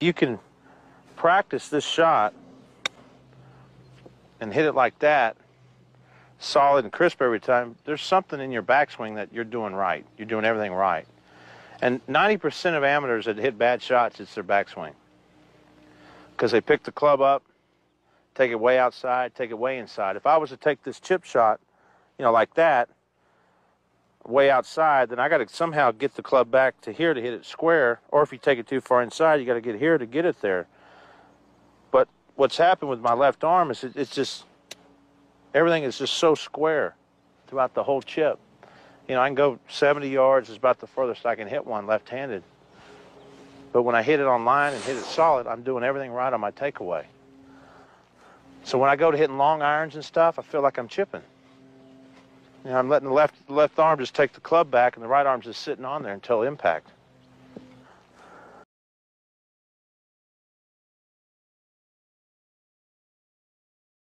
You can practice this shot and hit it like that, solid and crisp every time. There's something in your backswing that you're doing right. You're doing everything right. And 90% of amateurs that hit bad shots, it's their backswing. Because they pick the club up, take it way outside, take it way inside. If I was to take this chip shot, you know, like that, way outside, then I got to somehow get the club back to here to hit it square. Or if you take it too far inside, you got to get here to get it there. But what's happened with my left arm is it, it's just everything is just so square throughout the whole chip. You know, I can go 70 yards is about the furthest I can hit one left-handed. But when I hit it on line and hit it solid, I'm doing everything right on my takeaway. So when I go to hitting long irons and stuff, I feel like I'm chipping. I'm letting the left left arm just take the club back, and the right arm's just sitting on there until impact.